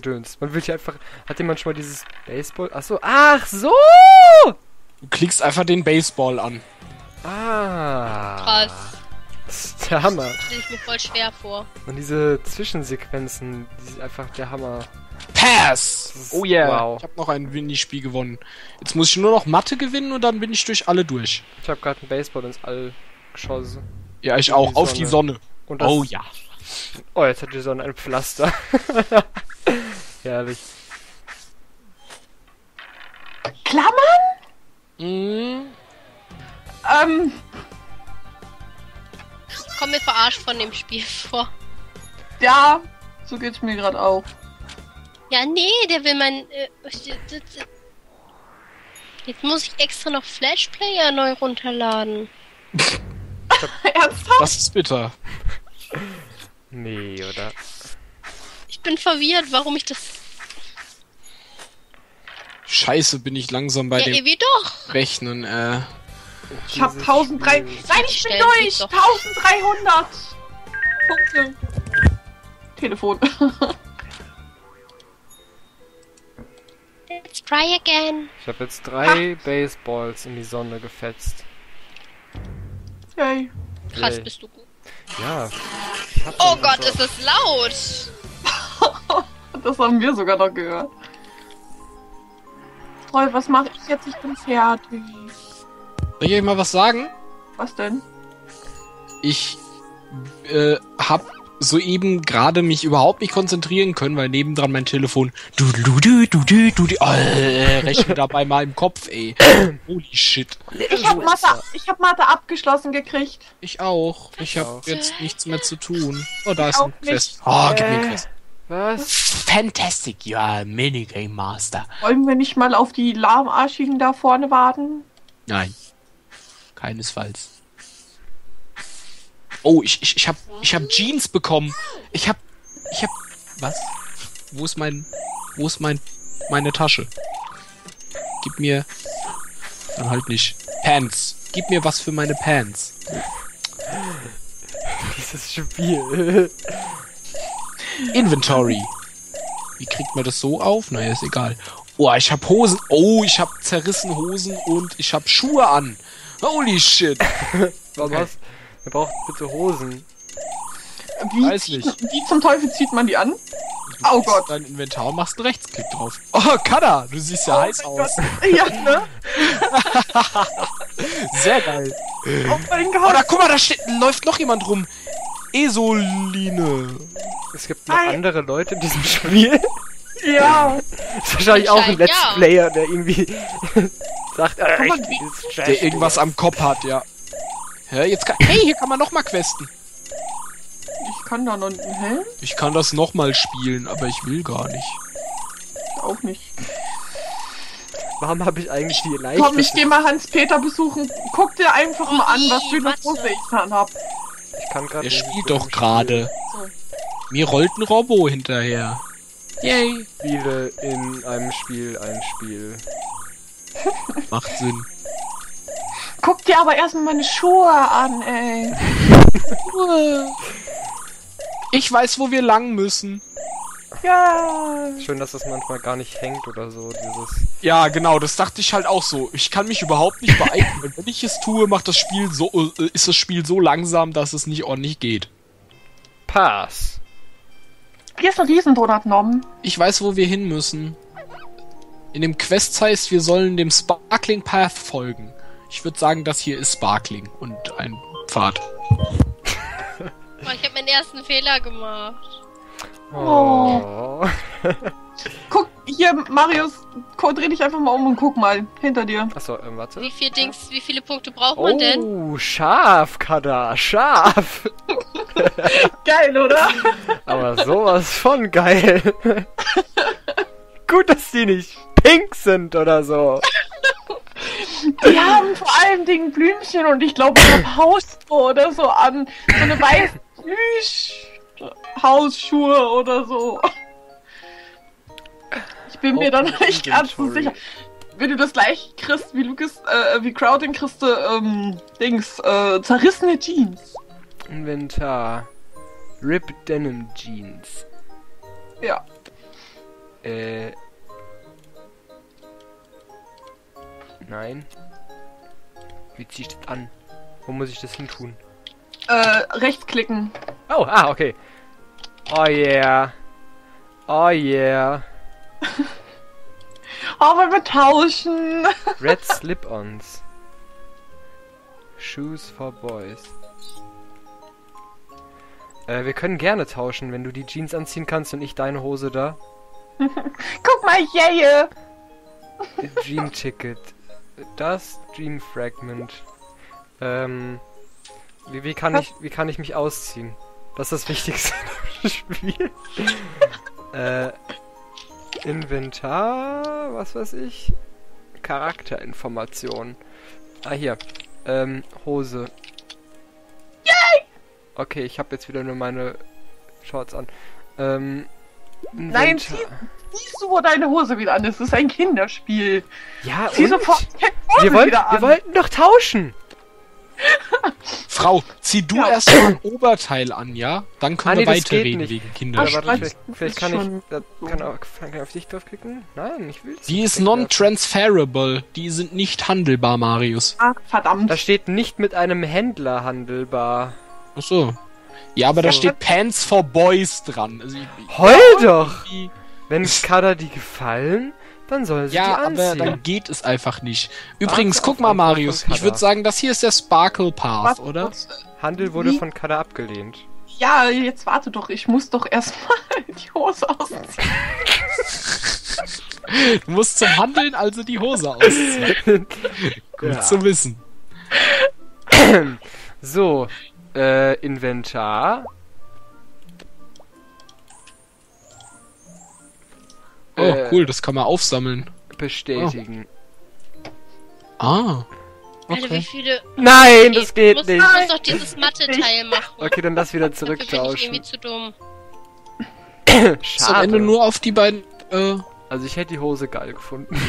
Gedöns. Man will hier einfach. Hat jemand schon mal dieses Baseball? Ach so. Ach so! Du klickst einfach den Baseball an. Ah. Krass. Das ist der Hammer. Stelle ich mir voll schwer vor. Und diese Zwischensequenzen, die sind einfach der Hammer. Pass! Oh yeah. wow. Ich habe noch ein Winnie-Spiel gewonnen. Jetzt muss ich nur noch Mathe gewinnen und dann bin ich durch alle durch. Ich habe gerade einen Baseball ins All geschossen. Ja, ich auch. die Auf die Sonne. Und das, Oh ja. Oh, jetzt hat die Sonne ein Pflaster. Herrlich. Klammern? Mhm. Ähm, Ich komme mir verarscht von dem Spiel vor. ja, so geht's mir gerade auch. Ja, nee, der will mein. Äh, jetzt muss ich extra noch Flash Player neu runterladen. Ernsthaft? Das ist bitter. Nee, oder? Ich bin verwirrt, warum ich das. Scheiße, bin ich langsam bei ja, dem. Rechnen, äh. Ich hab Dieses 1300. Spiel- Nein, ich bin durch! Sie doch. 1300 Punkte. Telefon. Let's try again. Ich habe jetzt drei Baseballs in die Sonne gefetzt. Yay. Krass, bist du gut. Ja. hab Oh Gott, ist das laut. Das haben wir sogar noch gehört. Troll, was mache ich jetzt? Ich bin fertig. Soll ich euch mal was sagen? Was denn? Ich äh, hab soeben gerade mich überhaupt nicht konzentrieren können, weil nebendran mein Telefon du du du du du du du äh, rechnet dabei mal im Kopf, ey. Holy shit. Ich hab Mathe, ich hab Mathe abgeschlossen gekriegt. Ich auch. Ich habe auch. jetzt nichts mehr zu tun. Oh, da ist auch ein nicht. Quest. Oh, gib mir Äh. ein Quest. Was? Fantastic, you are a Minigame Master. Wollen wir nicht mal auf die lahmarschigen da vorne warten? Nein. Keinesfalls. Oh, ich, ich, ich hab, ich hab Jeans bekommen. Ich hab, ich hab, was? Wo ist mein, wo ist mein, meine Tasche? Gib mir, dann halt nicht. Pants. Gib mir was für meine Pants. Dieses Spiel. Inventory. Wie kriegt man das so auf? Naja, ist egal. Oh, ich hab Hosen. Oh, ich hab zerrissen Hosen und ich hab Schuhe an. Holy shit. Warum Okay. hast Wer braucht bitte Hosen? Wie, Weiß nicht. wie zum Teufel zieht man die an? Du Oh Gott. Dein Inventar machst einen Rechtsklick drauf. Oh, Kada, du siehst ja heiß aus. Ja, ne? Sehr geil. Oh mein Oh, Gott. da guck mal, da steht, läuft noch jemand rum. Esoline. Es gibt noch Hi. andere Leute in diesem Spiel. Ja. ist wahrscheinlich auch ein Let's ja. Player, der irgendwie sagt, äh, echt, dieses Trash Der irgendwas am Kopf hat, ja. Hä, jetzt kann, hey, hier kann man noch mal questen. Ich kann da noch hä? Ich kann das noch mal spielen, aber ich will gar nicht. Auch nicht. Warum habe ich eigentlich die Komm, ich geh mal Hans-Peter besuchen. Guck dir einfach mal an, was für eine. Hose ich dann hab. Ich kann gerade Er spielt doch gerade. Mir rollt ein Robo hinterher. Yay. Spiele in einem Spiel ein Spiel. Macht Sinn. Guck dir aber erstmal meine Schuhe an, ey. Ich weiß, wo wir lang müssen. Ja. Schön, dass das manchmal gar nicht hängt oder so. Dieses. Ja, genau, das dachte ich halt auch so. Ich kann mich überhaupt nicht beeilen. Und wenn ich es tue, macht das Spiel so, äh, ist das Spiel so langsam, dass es nicht ordentlich geht. Pass. Hier ist ein Riesendonut genommen. Ich weiß, wo wir hin müssen. In dem Quest heißt, wir sollen dem Sparkling Path folgen. Ich würde sagen, das hier ist Sparkling und ein Pfad. Oh, ich habe meinen ersten Fehler gemacht. Oh. Guck, hier, Marius, dreh dich einfach mal um und guck mal. Hinter dir. Achso, ähm, warte. Wie viel Dings, wie viele Punkte braucht man denn? Oh, scharf, Kada, scharf. Geil, oder? Aber sowas von geil. Gut, dass die nicht pink sind oder so. Die haben vor allen Dingen Blümchen und ich glaube, ich habe Hausschuhe oder so an. So eine weiße Plüsch-Hausschuhe oder so. Ich bin mir da noch nicht ganz so sicher. Wenn du das gleich kriegst wie Lucas, äh, wie Crowding kriegst du, ähm, Dings, äh, zerrissene Jeans. Inventar. Rip Denim Jeans. Ja. Äh. Nein. Wie zieh ich das an? Wo muss ich das hin tun? Äh, rechtsklicken. Oh, ah, okay. Oh yeah. Oh yeah. Oh, wollen wir tauschen? Red Slip-Ons. Shoes for Boys. Äh, wir können gerne tauschen, wenn du die Jeans anziehen kannst und ich deine Hose da. Guck mal, Jähe. Dream Ticket. Das Dream Fragment. Ähm. Wie, wie, kann ich, wie kann ich mich ausziehen? Das ist das Wichtigste im Spiel. äh. Inventar, was weiß ich? Charakterinformation. Ah, hier. Ähm, Hose. Okay, ich habe jetzt wieder nur meine Shorts an. Ähm. Nein, zieh, ziehst du wo deine Hose wieder an? Das ist ein Kinderspiel. Ja, Zieh und? sofort Hose Wir, wollten, wieder wir wollten doch tauschen! Frau, zieh du Ja. erst mal ein Oberteil an, ja? Dann können Ah, nee, wir weiterreden wegen Ja, Kinderspiel. warte, vielleicht, kann ich. Da, kann, auch, kann ich auf dich draufklicken? Nein, ich will's. Die ist non-transferable. Die sind nicht handelbar, Marius. Ach, verdammt. Da steht nicht mit einem Händler handelbar. Ach so. Ja, aber da So. steht Pants for Boys dran. Also ich, Heul doch! irgendwie- Wenn Kada die gefallen, dann soll sie ja, die aber anziehen. dann geht es einfach nicht. Übrigens, guck mal, Marius. Ich würde sagen, das hier ist der Sparkle Path, Was- oder? was- Handel wurde Wie? von Kada abgelehnt. Ja, jetzt warte doch. Ich muss doch erstmal die Hose ausziehen. Du musst zum Handeln also die Hose ausziehen. Gut Ja. zu wissen. So, äh, Inventar. Oh, Äh, cool, das kann man aufsammeln. Bestätigen. Ah. Alter, wie Okay. viele. Nein, das geht du musst, nicht. Du musst doch dieses Mathe-Teil machen. Okay, dann das wieder bin ich zurücktauschen. irgendwie zu dumm. Ist am Ende Schade. nur auf die beiden. Äh, Also ich hätte die Hose geil gefunden.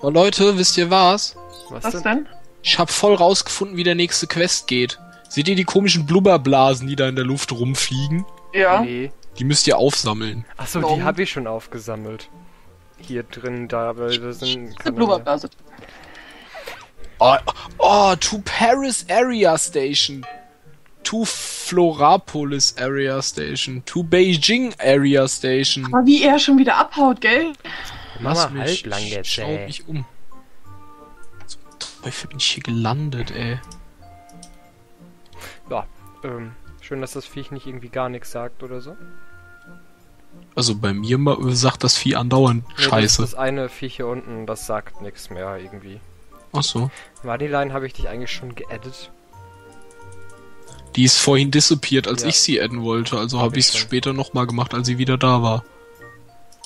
oh Leute, wisst ihr was? Was, Was denn? denn? Ich hab voll rausgefunden, wie der nächste Quest geht. Seht ihr die komischen Blubberblasen, die da in der Luft rumfliegen? Ja. Nee. Die müsst ihr aufsammeln. Achso, die habe ich schon aufgesammelt. Hier drin, da, weil das sind. Ja- Blubberblase. Oh, oh, to Paris Area Station. To Florapolis Area Station. To Beijing Area Station. Aber wie er schon wieder abhaut, gell? Mama, mich, halt lang ich jetzt, schau ey. mich um. Zum Teufel bin ich hier gelandet, ey. Ja, ähm, schön, dass das Viech nicht irgendwie gar nichts sagt oder so. Also bei mir sagt das Vieh andauernd Nee, Scheiße. Das, das eine Viech hier unten, das sagt nichts mehr irgendwie. Ach so. Mardiline habe ich dich eigentlich schon geaddet. Die ist vorhin disappeared, als Ja. ich sie adden wollte. Also Hab habe ich ich es später nochmal gemacht, als sie wieder da war.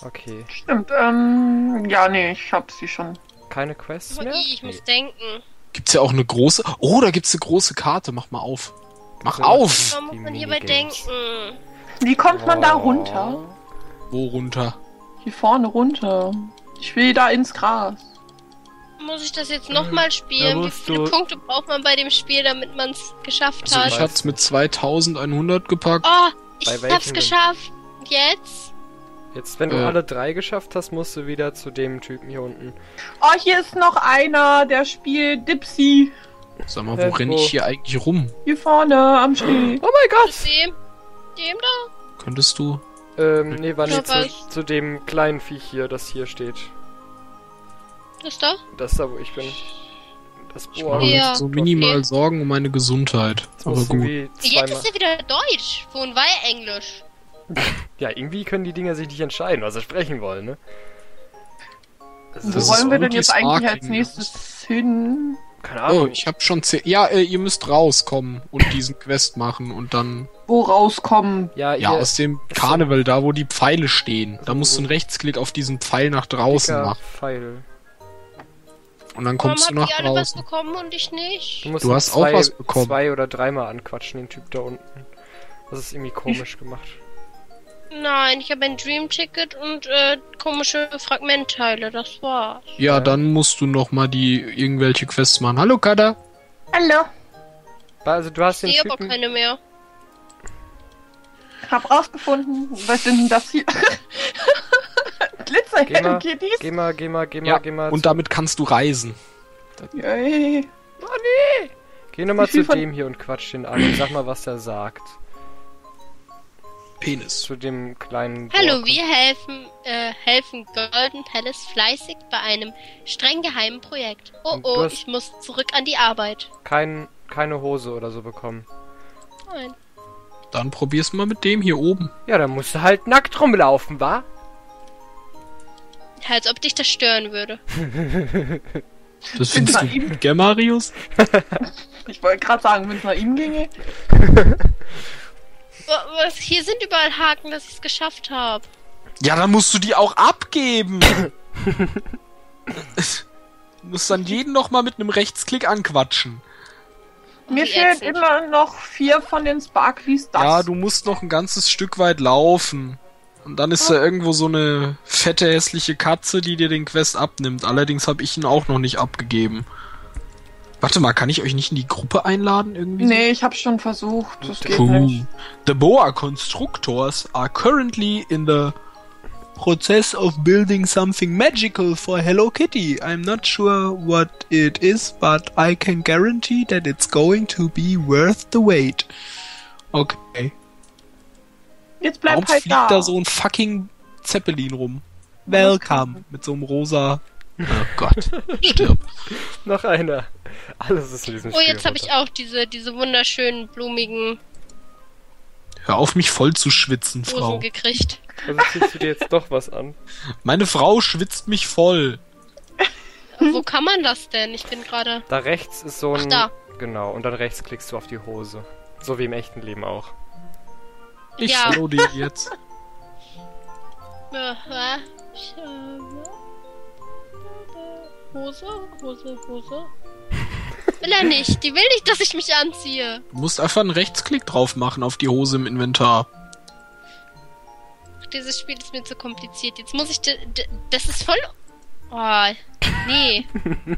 Okay. Stimmt, ähm, ja, nee, ich hab sie schon. Keine Quests Oh, mehr? ich muss denken. Gibt's ja auch eine große. Oh, da gibt's eine große Karte. Mach mal auf. Mach So. auf! Warum muss man hierbei denken? Wie kommt man da Oh. runter? Wo runter? Hier vorne runter. Ich will da ins Gras. Muss ich das jetzt nochmal spielen? Wie viele du- Punkte braucht man bei dem Spiel, damit man es geschafft Also hat? ich hab's mit 2100 gepackt. Oh, ich Bei hab's geschafft. Jetzt? Jetzt, wenn du Äh. alle drei geschafft hast, musst du wieder zu dem Typen hier unten. Oh, hier ist noch einer, der spielt Dipsy. Sag mal, wo Äh, renn wo? ich hier eigentlich rum? Hier vorne am Steg. Oh mein Gott! Dem? Dem da? Könntest du? Ähm, nee, war Ja, nicht zu, zu dem kleinen Viech hier, das hier steht. Das da? Das da, wo ich bin. Das Ich Bohr. mache Ja. so minimal Okay. Sorgen um meine Gesundheit. Jetzt Aber gut. Jetzt ist er wieder Deutsch. Vorhin war er Englisch. Ja, irgendwie können die Dinger sich nicht entscheiden, was sie sprechen wollen, ne? Wo Das ist wollen wir denn jetzt eigentlich als Arking. nächstes hin? Keine Oh, Ahnung. ich hab schon zehn. Ja, äh, ihr müsst rauskommen und diesen Quest machen und dann. Wo rauskommen? ja, Ja, aus dem Karneval, da wo die Pfeile stehen. Da musst du einen Rechtsklick auf diesen Pfeil nach draußen dicker machen. Pfeil. Und dann Warum kommst du habt nach alle was draußen. bekommen und ich nicht? musst Du ihn hast auch zwei, was bekommen. Zwei oder dreimal anquatschen, den Typ da unten. Das ist irgendwie komisch gemacht. Nein, ich habe ein Dream Ticket und äh, komische Fragmentteile. Das war's. Ja, dann musst du noch mal die irgendwelche Quests machen. Hallo Kada. Hallo. Also du hast den Ich sehe aber Typen, keine mehr. Hab rausgefunden. Was sind denn das hier? Geh mal, Glitzer-Kitties? geh mal, geh mal, geh mal, Ja, geh mal. und zu, damit kannst du reisen. Yay. geh nochmal Wie viel zu von- dem hier und quatsch den an und sag mal, was der sagt. Penis. Zu dem kleinen. Hallo, Borken. wir helfen, äh, helfen Golden Palace fleißig bei einem streng geheimen Projekt. Oh Und oh, ich muss zurück an die Arbeit. Kein, keine Hose oder so bekommen. Nein. Dann probier's mal mit dem hier oben. Ja, dann musst du halt nackt rumlaufen, wa? Als ob dich das stören würde. Das findest du gut, gell, Marius? Ich wollte gerade sagen, wenn es nach ihm ginge. Hier sind überall Haken, dass ich es geschafft habe. Ja, dann musst du die auch abgeben. du musst dann jeden noch mal mit einem Rechtsklick anquatschen. Mir Wie fehlt ätzend. immer noch vier von den Sparklies. Das. Ja, du musst noch ein ganzes Stück weit laufen. Und dann ist da irgendwo so eine fette hässliche Katze, die dir den Quest abnimmt. Allerdings habe ich ihn auch noch nicht abgegeben. Warte mal, kann ich euch nicht in die Gruppe einladen irgendwie? Nee, ich habe schon versucht. Das geht Puh. nicht. The Boa Constructors are currently in the process of building something magical for Hello Kitty. I'm not sure what it is, but I can guarantee that it's going to be worth the wait. Okay. Jetzt bleib Warum halt fliegt da. da so ein fucking Zeppelin rum? Welcome. Mit so einem rosa... Oh Gott. Stirb. Noch einer. Alles ist in diesem Oh, Spiel. jetzt habe ich auch diese, diese wunderschönen blumigen Hör auf, mich voll zu schwitzen, Hosen Frau. gekriegt. Also ziehst du dir jetzt doch was an. Meine Frau schwitzt mich voll. Wo kann man das denn? Ich bin gerade. Da rechts ist so ein. Ach, da. Genau, und dann rechts klickst du auf die Hose. So wie im echten Leben auch. Ich Ja. follow dich jetzt. Hose, Hose, Hose. Will er nicht. Die will nicht, dass ich mich anziehe. Du musst einfach einen Rechtsklick drauf machen auf die Hose im Inventar. Dieses Spiel ist mir zu kompliziert. Jetzt muss ich. Das ist voll. Oh, nee.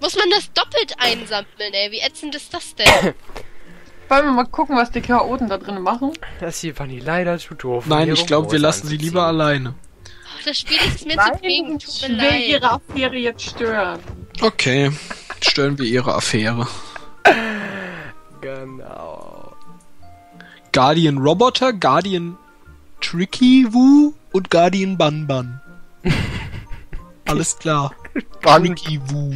muss man das doppelt einsammeln, ey? Wie ätzend ist das denn? Wollen wir mal gucken, was die Chaoten da drin machen? Das hier war nie leider zu doof. Nein, ich glaube, wir Hose lassen sie lieber alleine. Das Spiel ist mir zu ich Tut mir will ihre. Affäre jetzt stören. Okay, stören wir ihre Affäre. Genau. Guardian Roboter, Guardian Tricky Woo und Guardian Bun Bun. Alles klar. Tricky Woo.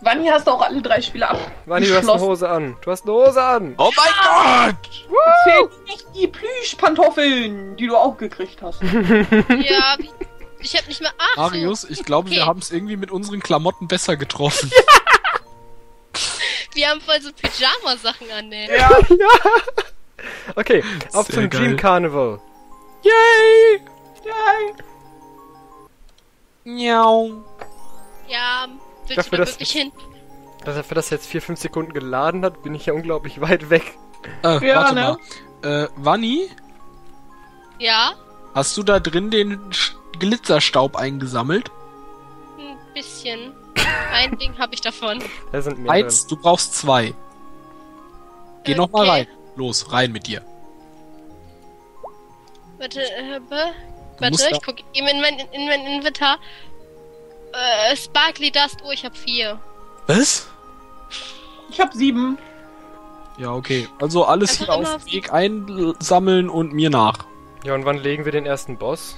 Wann hast du auch alle drei Spiele Wanni, du hast eine? Hose an. Du hast eine Hose an. Oh mein Gott! Zählen nicht die Plüschpantoffeln, die du auch gekriegt hast. Ja, ich hab nicht mehr. Ach. Marius, ich glaube, wir Okay. haben es irgendwie mit unseren Klamotten besser getroffen. Wir haben voll so Pyjama-Sachen an, ey. Ja. Okay, auf Sehr zum geil. Dream Carnival. Yay! Yay. Miau. Ja, willst Dafür, du da dass wirklich ich- hin? Dass er jetzt 4-5 Sekunden geladen hat, bin ich ja unglaublich weit weg. Äh, Ja, warte ne? mal. Äh, Wanni, Ja, hast du da drin den Sch Glitzerstaub eingesammelt? ein bisschen. Ein Ding habe ich davon. Da sind mehrere. Eins, du brauchst zwei. Geh noch mal Okay. rein. Los, rein mit dir. Warte, äh, musst warte, ich gucke in mein, in mein Inventar. Äh, Sparkly Dust, oh, ich habe vier. Was? Ich hab sieben. Ja, okay. Also alles hier auf dem Weg einsammeln und mir nach. Ja, und wann legen wir den ersten Boss?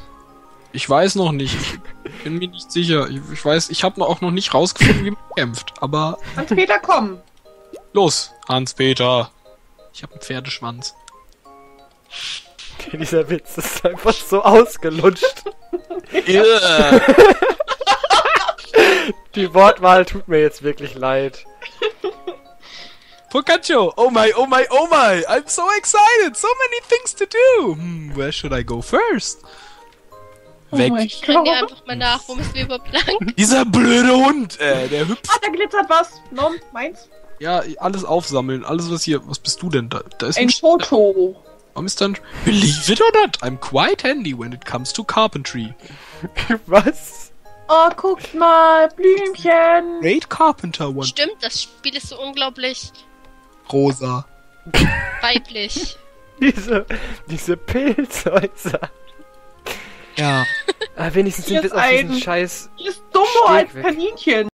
Ich weiß noch nicht. Ich bin mir nicht sicher. Ich, ich weiß, ich habe auch noch nicht rausgefunden, wie man kämpft. Aber Hans-Peter, komm. los, Hans-Peter. Ich habe einen Pferdeschwanz. Dieser Witz ist einfach so ausgelutscht. Die Wortwahl tut mir jetzt wirklich leid. Pikachu! Oh my, oh my, oh my! I'm so excited! So many things to do! Hm, where should I go first? Weg. Oh Ich renn dir einfach mal nach, wo müssen wir überhaupt lang? Dieser blöde Hund! Äh, der hüpft. Ah, da glitzert was. Nom, meins. Ja, alles aufsammeln. Alles, was hier. Was bist du denn da? Da ist Ein ein. Foto. Warum ist dann. Believe it or not, I'm quite handy when it comes to carpentry. Was? Oh, guckt mal. Blümchen. Great carpenter one. Stimmt, das Spiel ist so unglaublich Rosa. weiblich. diese, diese Pilzhäuser. Ja. Ah, wenigstens sind Hier wir auf diesen ein- scheiß Die ist dummer als. Kaninchen.